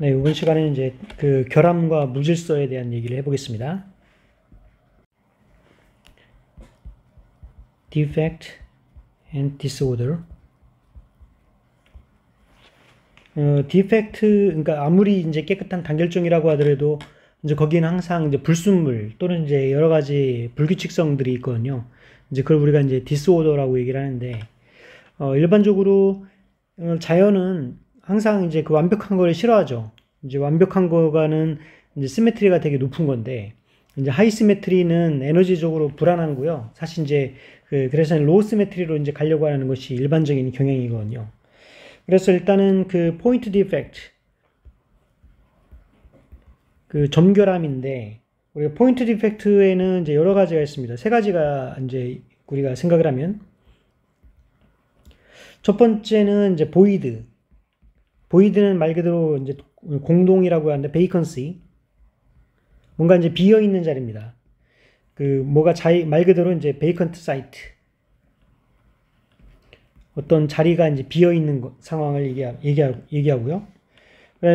네, 이번 시간에는 이제 그 결함과 무질서에 대한 얘기를 해보겠습니다. defect and disorder. 어, defect, 그러니까 아무리 이제 깨끗한 단결종이라고 하더라도 이제 거기는 항상 이제 불순물 또는 이제 여러 가지 불규칙성들이 있거든요. 이제 그걸 우리가 이제 disorder라고 얘기를 하는데, 어, 일반적으로 어, 자연은 항상 이제 그 완벽한 걸 싫어하죠. 이제 완벽한 거가는 이제 symmetry가 되게 높은 건데, 이제 high symmetry는 에너지적으로 불안하고요. 사실 이제 그 그래서 low symmetry로 이제 가려고 하는 것이 일반적인 경향이거든요. 그래서 일단은 그 point defect 그 점결함인데 우리가 point defect에는 이제 여러 가지가 있습니다. 세 가지가 이제 우리가 생각을 하면 첫 번째는 이제 void void는 말 그대로 이제 공동이라고 하는데 vacancy 뭔가 이제 비어 있는 자리입니다. 그 뭐가 자이 말 그대로 이제 vacant site 어떤 자리가 이제 비어 있는 상황을 얘기하, 얘기하, 얘기하고요.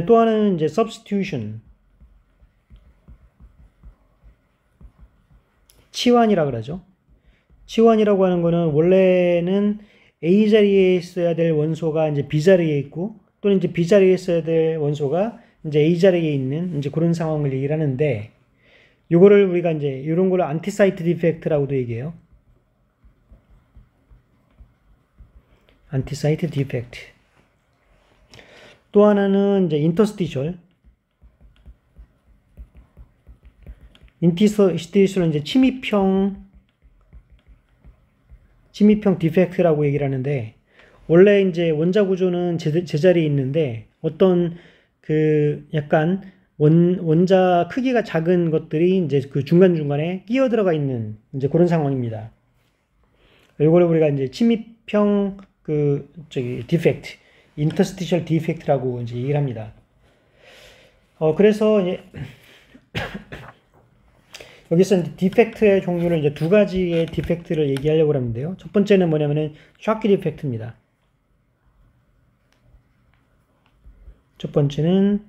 또 하나는 이제 substitution 치환이라 그러죠. 치환이라고 하는 거는 원래는 A 자리에 있어야 될 원소가 이제 B 자리에 있고 또는 이제 B 자리에 있어야 될 원소가 이제 A 자리에 있는 이제 그런 상황을 얘기를 하는데 요거를 우리가 이제 이런 걸 antisite defect라고도 얘기해요. antisite defect. 또 하나는 이제 interstitial. interstitial은 이제 침입형 침입형 defect라고 얘기를 하는데 원래 이제 원자 구조는 제, 제자리에 있는데 어떤 그 약간 원, 원자 크기가 작은 것들이 이제 그 중간중간에 끼어 들어가 있는 이제 그런 상황입니다. 이거를 우리가 이제 침입형 그 저기 defect, interstitial defect라고 이제 얘기를 합니다. 어 그래서 이제 여기서 defect의 종류를 이제 두 가지의 defect를 얘기하려고 하는데요. 첫 번째는 뭐냐면은 Schottky defect입니다. 첫 번째는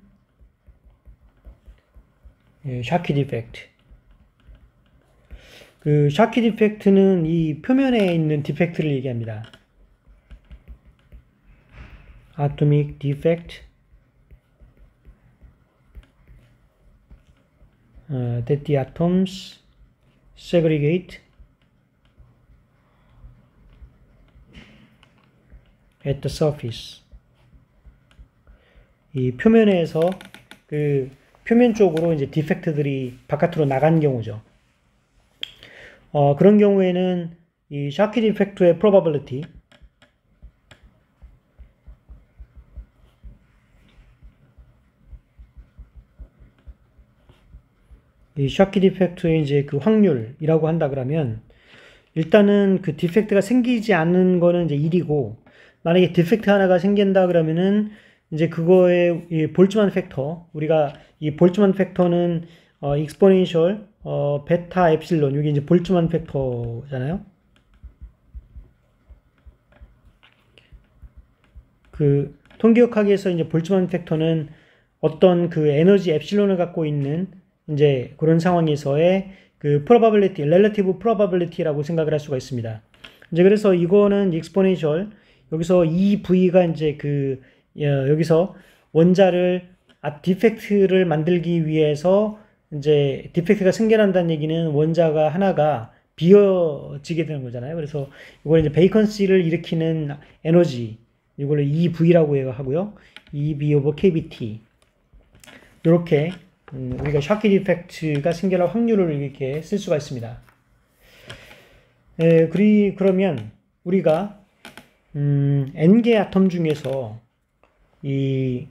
예, Schottky defect. 그 Schottky defect는 이 표면에 있는 defect를 얘기합니다. atomic defect uh, that the atoms segregate at the surface. 이 표면에서 그 표면 쪽으로 이제 디펙트들이 바깥으로 나간 경우죠. 어, 그런 경우에는 이 샤키 디펙트의 probability 이 Schottky defect의 이제 그 확률이라고 한다 그러면 일단은 그 defect가 생기지 않는 거는 이제 1이고 만약에 defect 하나가 생긴다 그러면은 이제 그거의 이 Boltzmann factor 우리가 이 Boltzmann factor는 어 익스포넨셜 어 베타 엡실론 이게 이제 볼츠만 팩터잖아요. 그 통계역학에서 이제 볼츠만 팩터는 어떤 그 에너지 엡실론을 갖고 있는 이제 그런 상황에서의 그 probability, relative probability라고 생각을 할 수가 있습니다. 이제 그래서 이거는 exponential 여기서 이 V가 이제 그 여기서 원자를 아 defect를 만들기 위해서 이제 defect가 생겨난다는 얘기는 원자가 하나가 비어지게 되는 거잖아요. 그래서 이걸 이제 vacancy를 일으키는 에너지 이걸 EV라고 하고요. EV over KBT 이렇게 음, 우리가 Schottky defect가 생겨날 확률을 이렇게 쓸 수가 있습니다. 에, 그리 그러면 우리가 음, n개 아톰 중에서 이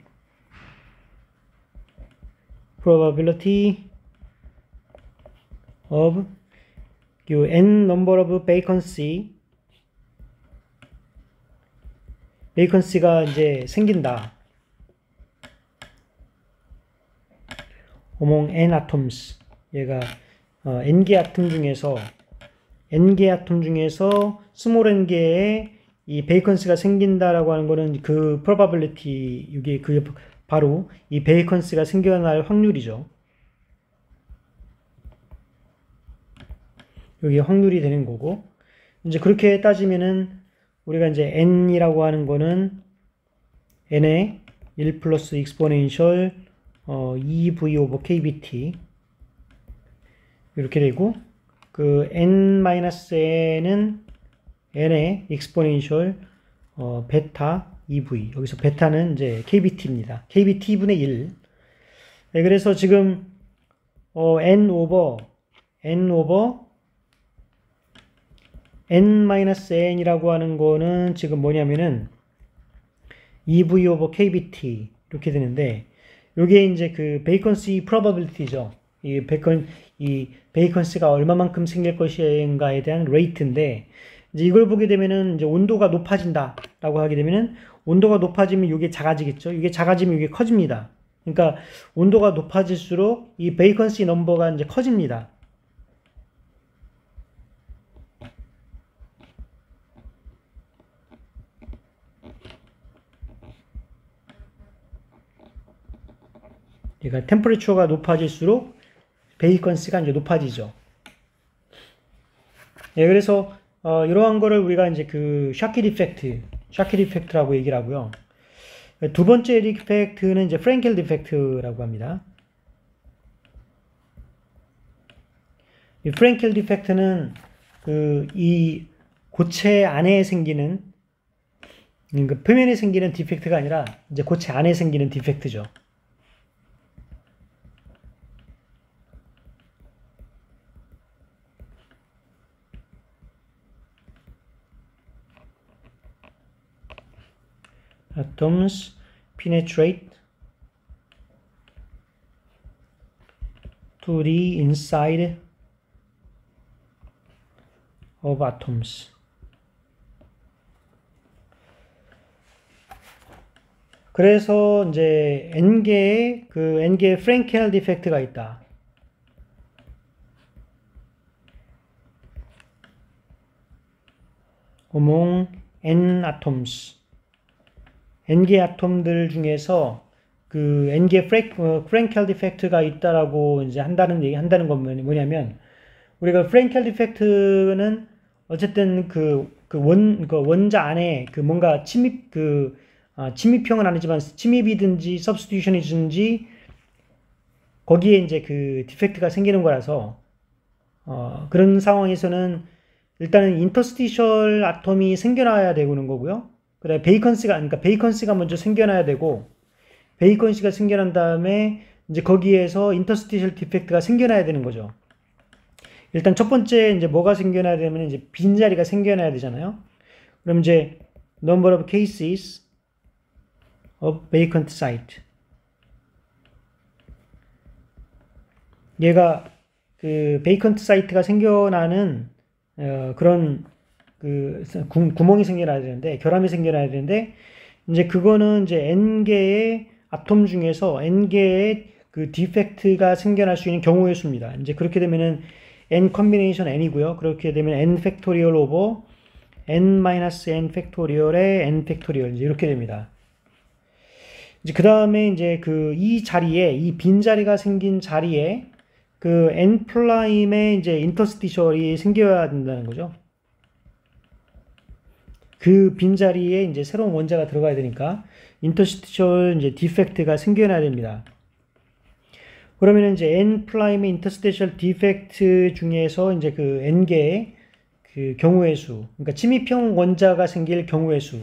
probability of 요 n number of vacancy vacancy가 이제 생긴다. among n atoms 얘가 어, n개 아톰 중에서 n개 아톰 중에서 스몰 n개의 이 베이컨스가 생긴다라고 하는 거는 그 probability 이게 그 바로 이 vacancy가 생겨날 확률이죠. 여기 확률이 되는 거고 이제 그렇게 따지면은 우리가 이제 n이라고 하는 거는 n의 1 plus exponential 어, EV over kbt 이렇게 되고 그 n-n은 n의 exponential 어, 베타 EV 여기서 베타는 이제 kbt입니다. kbt분의 1 네, 그래서 지금 어, n 오버 n 오버 n-n이라고 하는 거는 지금 뭐냐면은 EV over KBT 이렇게 되는데 요게 이제 그 vacancy probability죠. 이 vacan- 이 vacancy가 얼마만큼 생길 것인가에 대한 rate인데 이제 이걸 보게 되면은 이제 온도가 높아진다라고 하게 되면은 온도가 높아지면 이게 작아지겠죠. 이게 작아지면 이게 커집니다. 그러니까 온도가 높아질수록 이 vacancy number가 이제 커집니다. 그러니까 temperature가 높아질수록 vacancy가 이제 높아지죠. 예, 그래서 어, 이러한 거를 우리가 이제 그 Schottky defect, Schottky defect라고 얘기를 하고요. 두 번째 defect는 이제 Frenkel defect라고 합니다. 이 Frenkel defect는 그 이 고체 안에 생기는 그 표면에 생기는 디펙트가 아니라 이제 고체 안에 생기는 디펙트죠. Atoms penetrate to the inside of atoms. 그래서 이제 n개의 그 n개의 프랭켈 디펙트가 있다. among n atoms. N개 아톰들 중에서 그 n개 프랭켈 디펙트가 있다라고 이제 한다는 얘기 한다는 건 뭐냐면 우리가 Frenkel defect는 어쨌든 그, 그 원, 그 원자 안에 그 뭔가 침입, 그, 아, 침입형은 아니지만 침입이든지 substitution이든지 거기에 이제 그 defect가 생기는 거라서 어, 그런 상황에서는 일단은 interstitial atom이 생겨나야 되는 거고요. 그래 vacancy가 그러니까 vacancy가 먼저 생겨나야 되고 vacancy가 생겨난 다음에 이제 거기에서 interstitial defect가 생겨나야 되는 거죠. 일단 첫 번째 이제 뭐가 생겨나야 되면 이제 빈자리가 생겨나야 되잖아요. 그럼 이제 number of cases of vacant site 얘가 그 vacant site가 생겨나는 어, 그런 그 구멍이 생겨나야 되는데 결함이 생겨나야 되는데 이제 그거는 이제 n 개의 atom 중에서 n 개의 그 defect가 생겨날 수 있는 경우의 수입니다. 이제 그렇게 되면은 n combination n이고요. 그렇게 되면 n 팩토리얼 over n 마이너스 n 팩토리얼의 n 팩토리얼 이제 이렇게 됩니다. 이제 그 다음에 이제 그 이 자리에 이 빈 자리가 생긴 자리에 그 n prime의 이제 interstitial이 생겨야 된다는 거죠. 그 빈자리에 이제 새로운 원자가 들어가야 되니까 interstitial 이제 defect가 생겨나야 됩니다. 그러면 이제 n 프라임의 인터스티셜 디펙트 중에서 이제 그 n 개의 그 경우의 수, 그러니까 침입형 원자가 생길 경우의 수,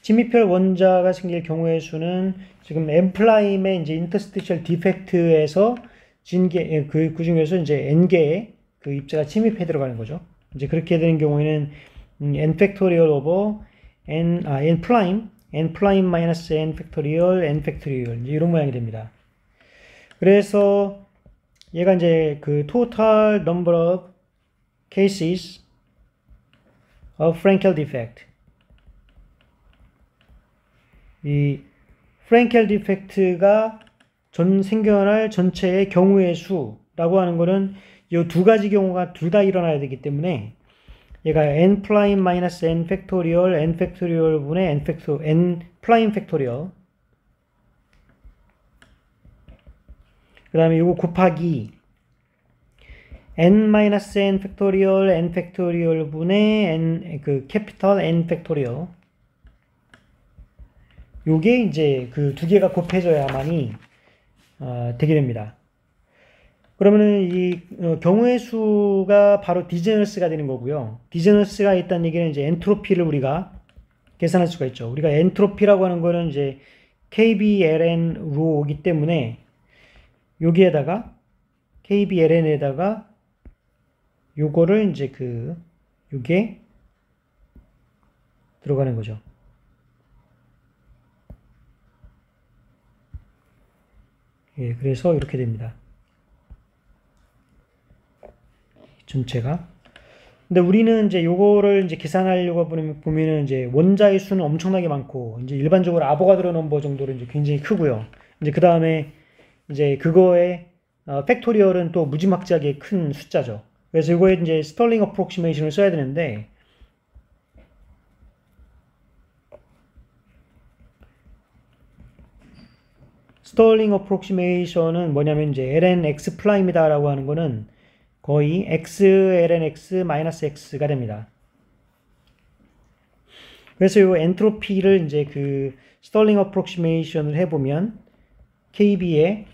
침입형 원자가 생길 경우의 수는 지금 n 프라임의 이제 인터스티셜 디펙트에서 진개 그, 그 중에서 이제 n 개의 그 입자가 침입해 들어가는 거죠. 이제 그렇게 되는 경우에는 음, n 팩토리얼 over n 아 n prime n prime 마이너스 n 팩토리얼 n 팩토리얼 이런 모양이 됩니다. 그래서 얘가 이제 그 total number of cases of Frenkel defect 이 Frenkel defect가 전 생겨날 전체의 경우의 수라고 하는 거는 이 두 가지 경우가 둘 다 일어나야 되기 때문에 얘가 n prime 마이너스 n 팩토리얼 n 팩토리얼 분의 n 팩토 n prime 팩토리얼 다음에 요거 곱하기 n-n 팩토리얼 n 팩토리얼 분의 n 그 capital n 팩토리얼 요게 이제 그 두 개가 곱해져야만이 어, 되게 됩니다. 그러면은 이 어, 경우의 수가 바로 degeneracy가 되는 거고요. degeneracy가 있다는 얘기는 이제 엔트로피를 우리가 계산할 수가 있죠. 우리가 엔트로피라고 하는 거는 이제 KBLN로 오기 때문에 여기에다가 KBLN에다가 요거를 이제 그 요게 들어가는 거죠. 예, 그래서 이렇게 됩니다. 전체가. 근데 우리는 이제 요거를 이제 계산하려고 보면은 이제 원자의 수는 엄청나게 많고, 이제 일반적으로 아보가드로 넘버 정도로 이제 굉장히 크고요. 이제 그 다음에 이제 그거의 어, 팩토리얼은 또 무지막지하게 큰 숫자죠. 그래서 이거에 이제 Stirling approximation을 써야 되는데, Stirling approximation은 뭐냐면 이제 ln x prime이다라고 하는 거는 거의 x ln x 마이너스 x가 됩니다. 그래서 이 엔트로피를 이제 그 Stirling approximation을 해보면 KB의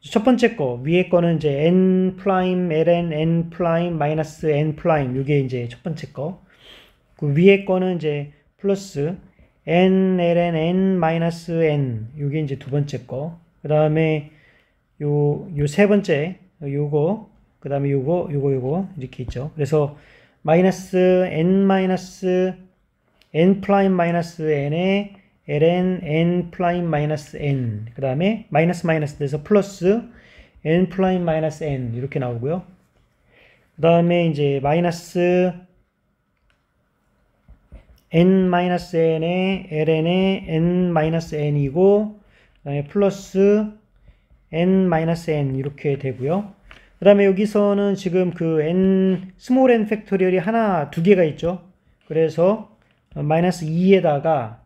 첫 번째 거 위에 거는 이제 n prime ln n prime 마이너스 n prime 이게 이제 첫 번째 거. 그 위에 거는 이제 플러스 n ln n 마이너스 n 이게 이제 두 번째 거. 그 다음에 요 요 세 번째 요거 그 다음에 요거 요거 요거 이렇게 있죠. 그래서 마이너스 n 마이너스 n prime 마이너스 n에 ln n prime 마이너스 n 그 다음에 마이너스 마이너스 돼서 플러스 n prime 마이너스 n 이렇게 나오고요. 그 다음에 이제 마이너스 n 마이너스 n에 ln에 n 마이너스 n이고 그 다음에 플러스 n 마이너스 n 이렇게 되고요. 그 다음에 여기서는 지금 그 n small n 팩토리얼이 하나 두 개가 있죠. 그래서 마이너스 2에다가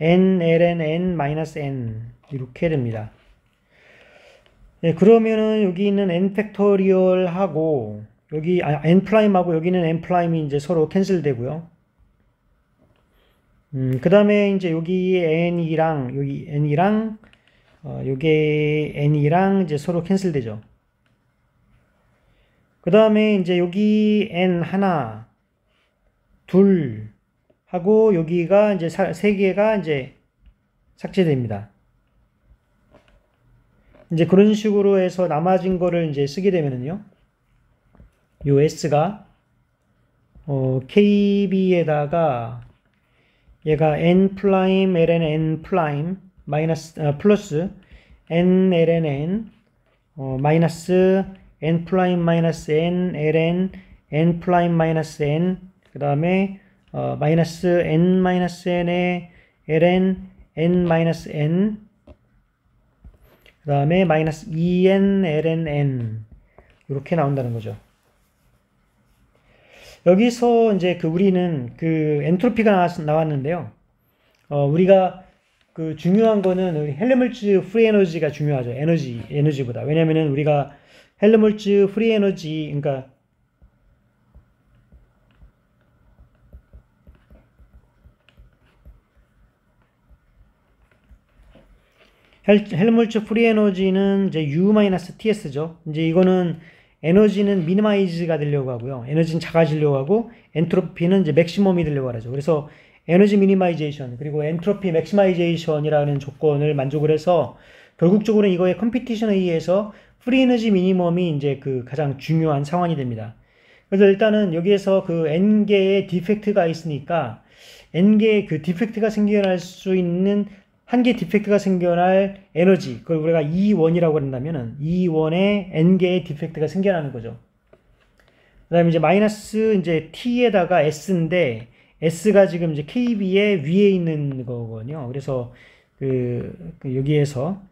n ln n 마이너스 n 이렇게 됩니다. 네, 그러면은 여기 있는 n 팩토리얼하고 여기 아, n prime하고 여기는 n prime이 이제 서로 cancel 되고요. 음, 그 다음에 이제 여기 n이랑 여기 n이랑 어, 요게 n이랑 이제 서로 캔슬 되죠. 그 다음에 이제 여기 n 하나, 둘 하고 여기가 이제 세 개가 이제 삭제됩니다. 이제 그런 식으로 해서 남아진 거를 이제 쓰게 되면은요. 요 s가 어, KB에다가 얘가 n prime ln n prime 마이너스 어, 플러스 n ln n 어, 마이너스 n prime 마이너스 n ln n prime 마이너스 n 그 다음에 어, 마이너스 n 마이너스 n에 ln n 마이너스 n 그 다음에 마이너스 2n ln n 이렇게 나온다는 거죠. 여기서 이제 그 우리는 그 엔트로피가 나왔, 는데요 어, 우리가 그 중요한 거는 우리 Helmholtz free energy가 중요하죠. 에너지, 에너지보다. 왜냐면은 우리가 Helmholtz free energy, 그러니까 Helmholtz free energy는 이제 U-TS죠. 이제 이거는 에너지는 minimize가 되려고 하고요. 에너지는 작아지려고 하고 엔트로피는 이제 maximum이 되려고 하죠. 그래서 energy minimization 그리고 entropy maximization이라는 조건을 만족을 해서 결국적으로는 이거의 competition에 의해서 free energy minimum이 이제 그 가장 중요한 상황이 됩니다. 그래서 일단은 여기에서 그 n개의 defect가 있으니까 n개의 그 defect가 생겨날 수 있는 한 개 defect가 생겨날 에너지, 그걸 우리가 E1이라고 한다면은 E1에 N개의 defect가 생겨나는 거죠. 그 다음에 이제 마이너스 이제 T에다가 S인데 S가 지금 이제 KB의 위에 있는 거거든요. 그래서 그, 그 여기에서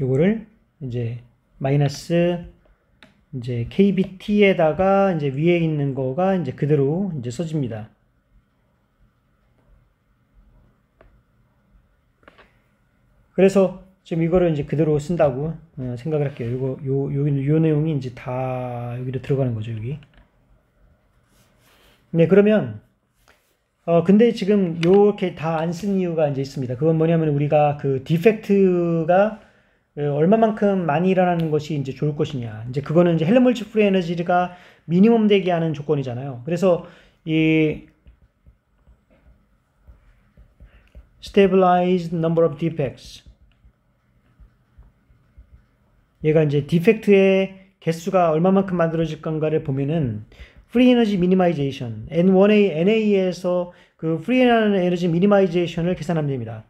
요거를 이제 마이너스 이제 KBT에다가 이제 위에 있는 거가 이제 그대로 이제 써집니다. 그래서 지금 이거를 이제 그대로 쓴다고 어, 생각을 할게요. 이거 요, 요, 요 내용이 이제 다 여기로 들어가는 거죠, 여기. 네, 그러면 어 근데 지금 요렇게 다 안 쓴 이유가 이제 있습니다. 그건 뭐냐면 우리가 그 defect가 어, 얼마만큼 많이 일어나는 것이 이제 좋을 것이냐. 이제 그거는 이제 Helmholtz free energy가 minimum 되게 하는 조건이잖아요. 그래서 이 stabilized number of defects 얘가 이제 defect의 개수가 얼마만큼 만들어질 건가를 보면은 free energy minimization N1A, NA에서 그 free energy minimization을 계산하면 됩니다.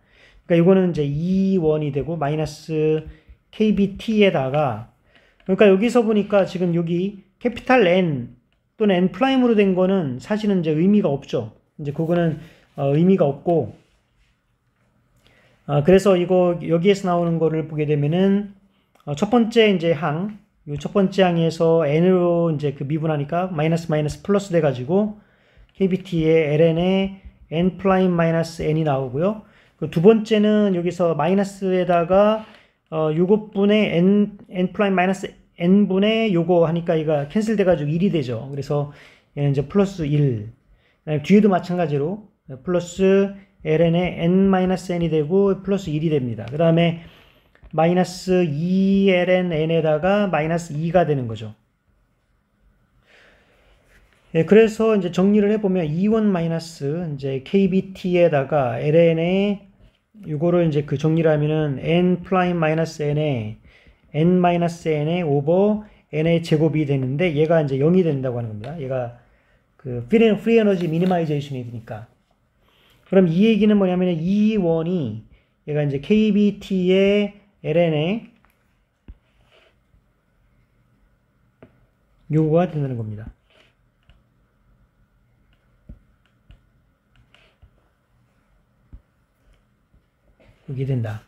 그러니까 이거는 이제 E1이 되고 마이너스 KBT에다가 그러니까 여기서 보니까 지금 여기 capital N 또는 N prime으로 된 거는 사실은 이제 의미가 없죠. 이제 그거는 어, 의미가 없고 아, 그래서 이거 여기에서 나오는 거를 보게 되면은 어, 첫 번째 이제 항, 첫 번째 항에서 n으로 이제 그 미분하니까 마이너스 마이너스 플러스 돼 가지고 KBT의 ln에 n prime 마이너스 n이 나오고요. 그두 번째는 여기서 마이너스에다가 어, 요것분의 n n prime 마이너스 n 분의 요거 하니까 이가 cancel 돼 가지고 1이 되죠. 그래서 얘는 이제 플러스 1. 뒤에도 마찬가지로 플러스 ln에 n-n이 되고 플러스 1이 됩니다. 그 다음에 마이너스 2ln n에다가 마이너스 2가 되는 거죠. 예, 그래서 이제 정리를 해보면 E1 마이너스 이제 KBT에다가 ln에 이거를 이제 그 정리를 하면은 n prime 마이너스 n에 n 마이너스 n에 over n의 제곱이 되는데 얘가 이제 0이 된다고 하는 겁니다. 얘가 그 free, energy minimization이 되니까. 그럼 이 얘기는 뭐냐면 E1이 얘가 이제 KBT의 ln에 요거가 된다는 겁니다. 여기 된다.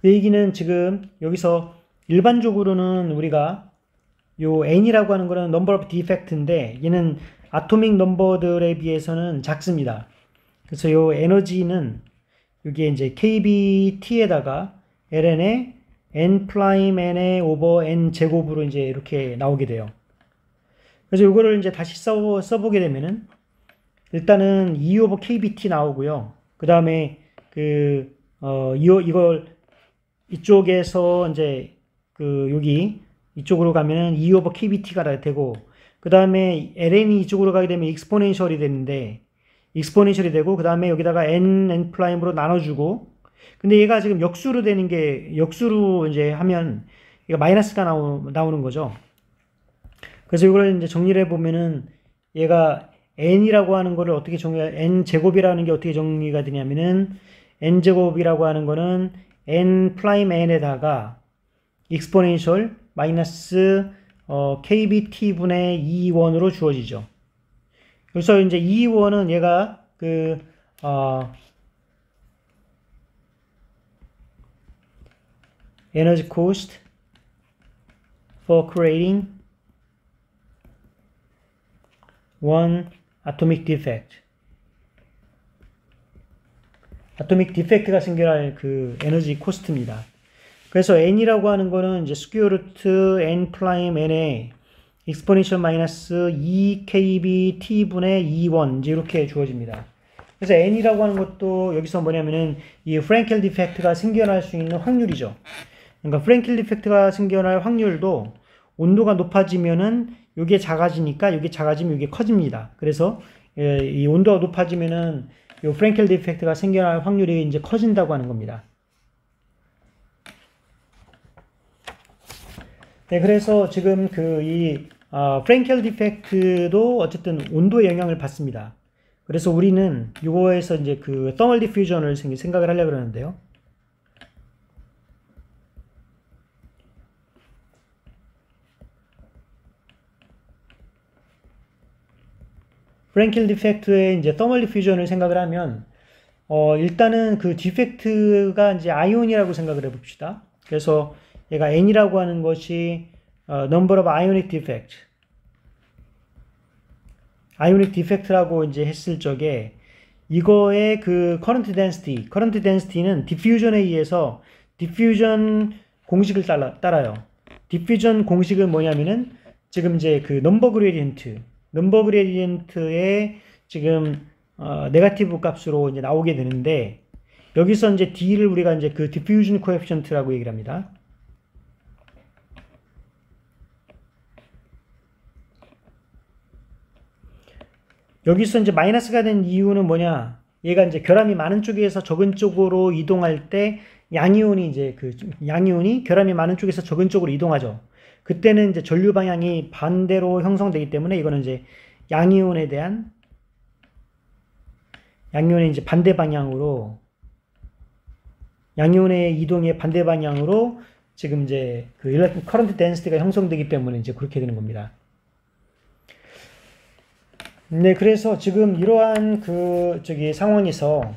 그 얘기는 지금 여기서 일반적으로는 우리가 요 n이라고 하는 거는 number of defect인데 얘는 atomic number들에 비해서는 작습니다. 그래서 요 에너지는 여기에 이제 KBT에다가 ln의 n prime n의 over n 제곱으로 이제 이렇게 나오게 돼요. 그래서 이거를 이제 다시 써, 써보게 되면은 일단은 E over kbt 나오고요. 그 다음에 그, 어, 이, 이걸 이쪽에서 이제 그 여기 이쪽으로 가면은 E over kbt가 되고 그 다음에 ln이 이쪽으로 가게 되면 exponential이 되는데 exponential이 되고 그 다음에 여기다가 n, n prime으로 나눠주고 근데 얘가 지금 역수로 되는 게 역수로 이제 하면 이거 마이너스가 나오, 나오는 거죠. 그래서 이걸 이제 정리를 해보면은 얘가 n이라고 하는 거를 어떻게 정리, n 제곱이라는 게 어떻게 정리가 되냐면은 n 제곱이라고 하는 거는 n prime n에다가 exponential 마이너스 어, kbt 분의 E1으로 주어지죠. 그래서 이제 E1은 얘가 그 어, energy cost for creating one atomic defect. atomic defect가 생겨날 그 energy cost입니다. 그래서 n이라고 하는 거는 이제 square root n prime n에 exponential 마이너스 2kb t분의 E1 이제 이렇게 주어집니다. 그래서 n이라고 하는 것도 여기서 뭐냐면은 이 Frenkel defect가 생겨날 수 있는 확률이죠. 그러니까 프랭켈 디펙트가 생겨날 확률도 온도가 높아지면은 이게 작아지니까 이게 작아지면 이게 커집니다. 그래서 예, 이 온도가 높아지면은 이 프랭켈 디펙트가 생겨날 확률이 이제 커진다고 하는 겁니다. 네, 그래서 지금 그이 어, 프랭켈 디펙트도 어쨌든 온도에 영향을 받습니다. 그래서 우리는 이거에서 이제 그 더멀 디퓨전을 생각을 하려고 그러는데요. Frenkel defect의 이제 thermal diffusion을 생각을 하면 어, 일단은 그 defect가 이제 ion이라고 생각을 해봅시다. 그래서 얘가 n이라고 하는 것이 어, number of ionic defect. ionic defect라고 이제 했을 적에 이거의 그 current density, current density는 diffusion에 의해서 diffusion 공식을 따라, 따라요. diffusion 공식은 뭐냐면은 지금 이제 그 number gradient, number gradient의 지금 어, negative 값으로 이제 나오게 되는데 여기서 이제 d를 우리가 이제 그 diffusion coefficient라고 얘기를 합니다. 여기서 이제 마이너스가 된 이유는 뭐냐? 얘가 이제 결함이 많은 쪽에서 적은 쪽으로 이동할 때 양이온이 이제 그 양이온이 결함이 많은 쪽에서 적은 쪽으로 이동하죠. 그때는 이제 전류 방향이 반대로 형성되기 때문에 이거는 이제 양이온에 대한 양이온의 이제 반대 방향으로 양이온의 이동의 반대 방향으로 지금 이제 그 current density가 형성되기 때문에 이제 그렇게 되는 겁니다. 네, 그래서 지금 이러한 그 저기 상황에서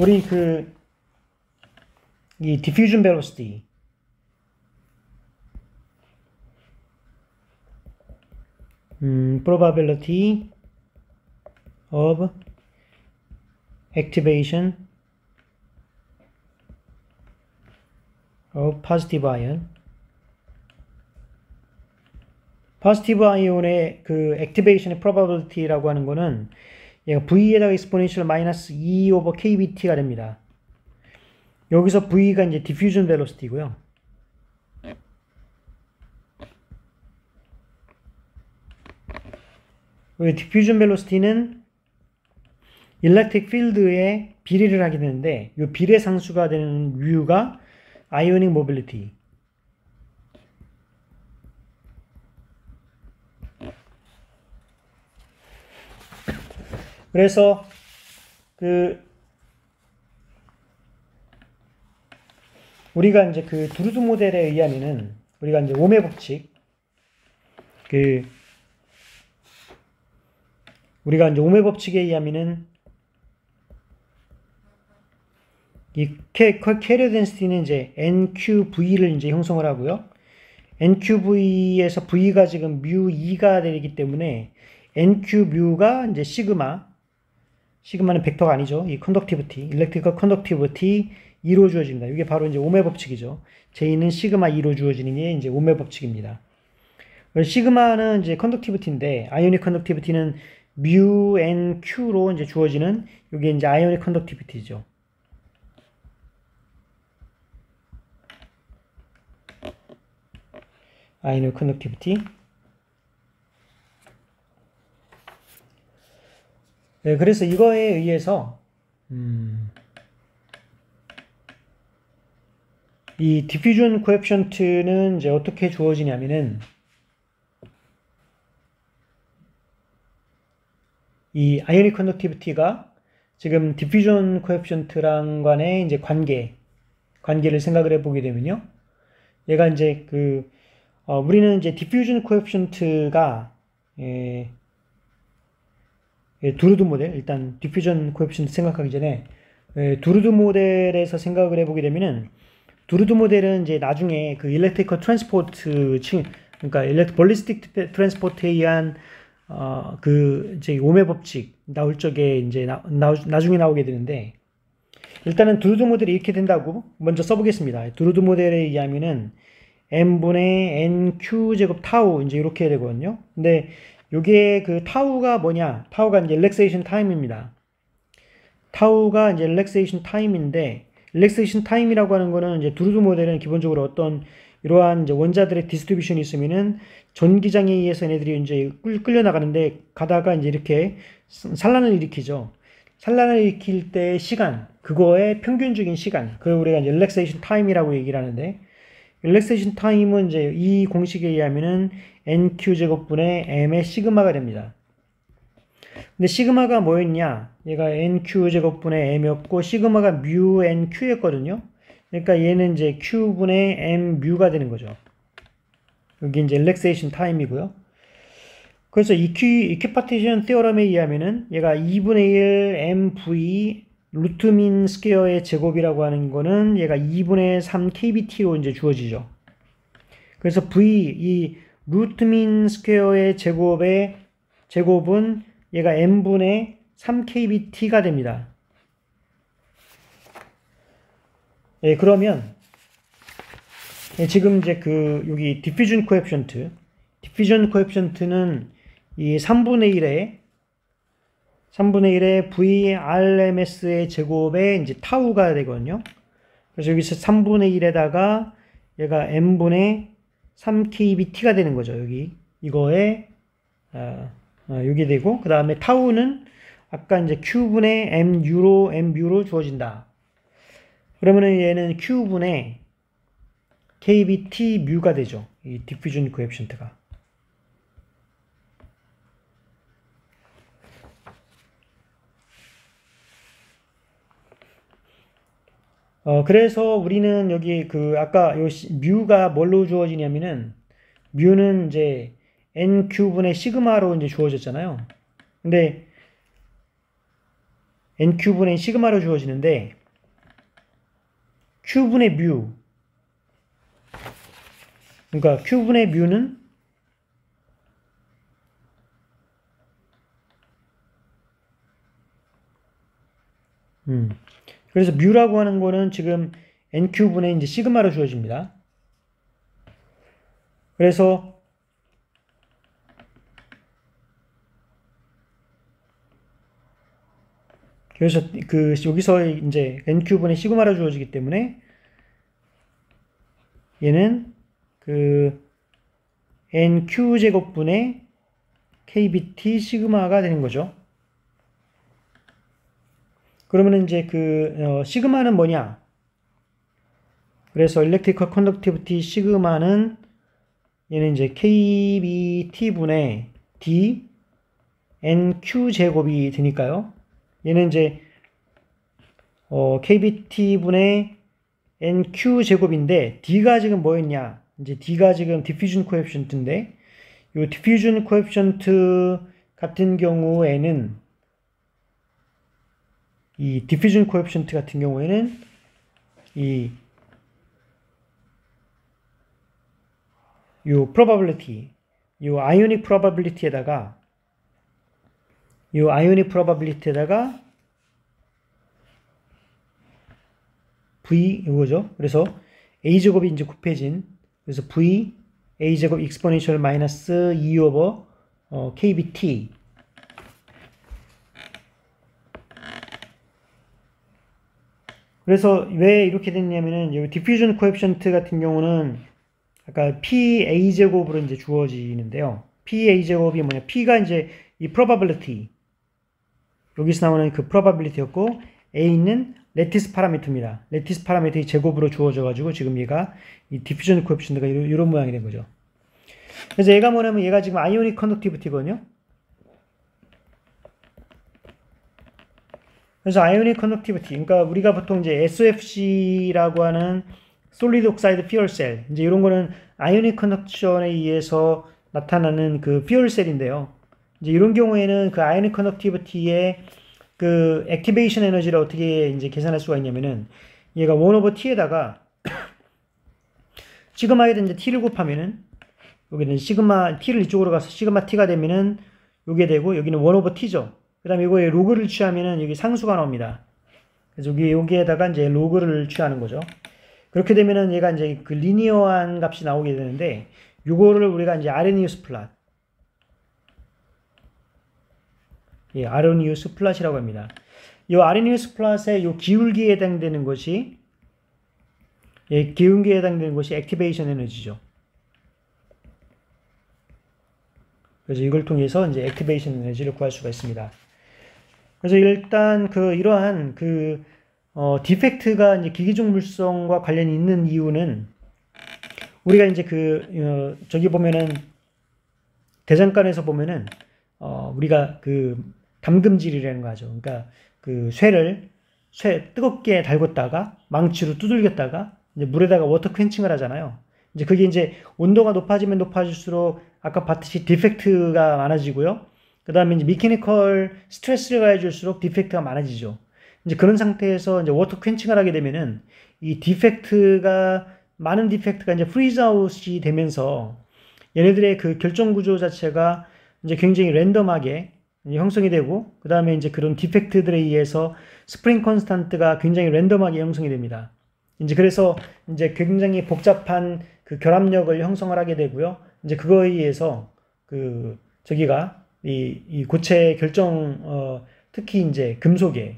우리 그 이 diffusion velocity 음, probability of activation of positive ion 포지티브 아이온의 그 액티베이션의 probability라고 하는 거는 얘가 V에다가 exponential 마이너스 2 over KBT가 됩니다. 여기서 V가 이제 diffusion velocity고요. 왜 diffusion velocity는 electric field의 비례를 하게 되는데 이 비례 상수가 되는 U가 ionic mobility 그래서 그 우리가 이제 그 두루드 모델에 의하면은 우리가 이제 오메 법칙 그 우리가 이제 오메 법칙에 의하면은 이 캐, 캐리어 덴시티는 이제 NQV를 이제 형성을 하고요. NQV에서 V가 지금 뮤 2가 되기 때문에 NQ뮤가 이제 시그마 시그마는 벡터가 아니죠. 이 conductivity, electrical conductivity E로 주어집니다. 이게 바로 이제 옴의 법칙이죠. J는 시그마 E로 주어지는 게 이제 옴의 법칙입니다. 시그마는 이제 conductivity인데 ionic conductivity는 뮤 n q로 이제 주어지는 이게 이제 ionic conductivity죠. ionic conductivity 네, 그래서 이거에 의해서 음, 이 diffusion coefficient는 이제 어떻게 주어지냐면은 이 ionic conductivity가 지금 diffusion coefficient랑 간의 이제 관계 관계를 생각을 해보게 되면요. 얘가 이제 그 어, 우리는 이제 diffusion coefficient가 예, 예, 드루드 모델 일단 diffusion coefficient 생각하기 전에 예, 드루드 모델에서 생각을 해보게 되면은 드루드 모델은 이제 나중에 그 electrical transport 층 그러니까 elect ballistic transport에 의한 어, 그 이제 옴의 법칙 나올 적에 이제 나, 나, 나중에 나오게 되는데 일단은 드루드 모델이 이렇게 된다고 먼저 써보겠습니다. 드루드 모델에 의하면은 m분의 nq 제곱 타우 이제 이렇게 되거든요. 근데 요게 그 타우가 뭐냐? 타우가 이제 relaxation time입니다. 타우가 이제 relaxation time인데 relaxation time이라고 하는 거는 이제 드루드 모델은 기본적으로 어떤 이러한 이제 원자들의 distribution이 있으면은 전기장에 의해서 얘네들이 이제 끌려 나가는데 가다가 이제 이렇게 산란을 일으키죠. 산란을 일으킬 때 시간, 그거의 평균적인 시간, 그걸 우리가 이제 relaxation time이라고 얘기를 하는데 relaxation time은 이제 이 공식에 의하면은 nq제곱분의 m의 시그마가 됩니다. 근데 시그마가 뭐였냐? 얘가 nq제곱분의 m이었고 시그마가 mu nq였거든요. 그러니까 얘는 이제 q분의 m mu가 되는 거죠. 여기 이제 relaxation time이고요. 그래서 equi equipartition theorem에 의하면은 얘가 2분의 1 mv root mean square의 제곱이라고 하는 거는 얘가 2분의 3 kbt로 이제 주어지죠. 그래서 v 이 root mean square의 제곱의 제곱은 얘가 m분의 3kbt가 됩니다. 예, 그러면 예, 지금 이제 그 여기 diffusion coefficient diffusion coefficient는 이 3분의 1에 3분의 1의 VRMS의 제곱에 이제 타우가 되거든요. 그래서 여기서 3분의 1에다가 얘가 m분의 3kbt가 되는 거죠. 여기 이거에 어, 어, 여기 되고 그 다음에 타우는 아까 이제 q분의 m 유로 m 뮤로 주어진다. 그러면은 얘는 q분의 kbt 뮤가 되죠. 이 디퓨전 코에피션트가. 어, 그래서 우리는 여기 그 아까 요 뮤가 뭘로 주어지냐면은 뮤는 이제 n 큐분의 시그마로 이제 주어졌잖아요. 근데 n 큐분의 시그마로 주어지는데 큐분의 뮤 그러니까 큐분의 뮤는 음. 그래서 뮤라고 하는 거는 지금 n큐분의 이제 시그마로 주어집니다. 그래서 그래서 그 여기서 이제 nq분의 시그마로 주어지기 때문에 얘는 그 nq 제곱분의 kbt 시그마가 되는 거죠. 그러면 이제 그 어, 시그마는 뭐냐? 그래서 electrical conductivity 시그마는 얘는 이제 KBT분의 D NQ 제곱이 되니까요. 얘는 이제 어, KBT분의 NQ 제곱인데 D가 지금 뭐였냐? 이제 D가 지금 diffusion coefficient인데 이 diffusion coefficient 같은 경우에는 이 diffusion coefficient 같은 경우에는 이 요 probability, 요 ionic probability에다가 요 ionic probability에다가 v 이거죠. 그래서 a 제곱이 이제 곱해진 그래서 v a 제곱 exponential 마이너스 2 오버 어, kbt 그래서 왜 이렇게 됐냐면은 여기 디퓨전 코에피션트 같은 경우는 아까 PA 제곱으로 이제 주어지는데요. PA 제곱이 뭐냐? P가 이제 이 probability 여기서 나오는 그 probability였고 A는 lattice parameter입니다. lattice parameter의 제곱으로 주어져 가지고 지금 얘가 이 diffusion coefficient가 이런, 모양이 된 거죠. 그래서 얘가 뭐냐면 얘가 지금 ionic conductivity거든요. 그래서 ionic conductivity, 그러니까 우리가 보통 이제 SOFC라고 하는 solid oxide fuel cell, 이제 이런 거는 ionic conduction에 의해서 나타나는 그 fuel cell인데요. 이제 이런 경우에는 그 ionic conductivity의 그 activation energy를 어떻게 이제 계산할 수가 있냐면은 얘가 1 over t에다가 시그마에 이제 t를 곱하면은 여기는 시그마 t를 이쪽으로 가서 시그마 t가 되면은 요게 되고 여기는 1 over t죠. 그 다음에 이거에 로그를 취하면은 여기 상수가 나옵니다. 그래서 여기, 여기에다가 이제 로그를 취하는 거죠. 그렇게 되면은 얘가 이제 그 리니어한 값이 나오게 되는데, 요거를 우리가 이제 아레니우스 plot. 예, 아레니우스 plot이라고 합니다. 이 아레니우스 plot의 요 기울기에 해당되는 것이, 예, 기울기에 해당되는 것이 activation energy죠. 그래서 이걸 통해서 이제 activation energy를 구할 수가 있습니다. 그래서 일단 그 이러한 그 어, defect가 이제 기계적 물성과 관련이 있는 이유는 우리가 이제 그 어, 저기 보면은 대장간에서 보면은 어, 우리가 그 담금질이라는 거 하죠. 그러니까 그 쇠를 쇠 뜨겁게 달궜다가 망치로 두들겼다가 이제 물에다가 water quenching을 하잖아요. 이제 그게 이제 온도가 높아지면 높아질수록 아까 봤듯이 defect가 많아지고요. 그 다음에 이제 mechanical stress를 가해줄수록 defect가 많아지죠. 이제 그런 상태에서 이제 water quenching을 하게 되면은 이 defect가 많은 defect가 이제 freeze-out이 되면서 얘네들의 그 결정 구조 자체가 이제 굉장히 랜덤하게 형성이 되고 그 다음에 이제 그런 defect들에 의해서 spring constant가 굉장히 랜덤하게 형성이 됩니다. 이제 그래서 이제 굉장히 복잡한 그 결합력을 형성을 하게 되고요. 이제 그거에 의해서 그 저기가 이, 이 고체 결정 어, 특히 이제 금속의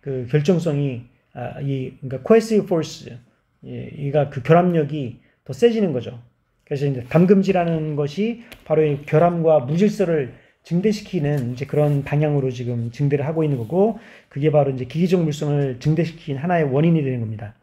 그 결정성이 아, 이 그러니까 cohesive force 예, 이가 그 결합력이 더 세지는 거죠. 그래서 이제 담금질하는 것이 바로 이 결함과 무질서를 증대시키는 이제 그런 방향으로 지금 증대를 하고 있는 거고 그게 바로 이제 기기적 물성을 증대시킨 하나의 원인이 되는 겁니다.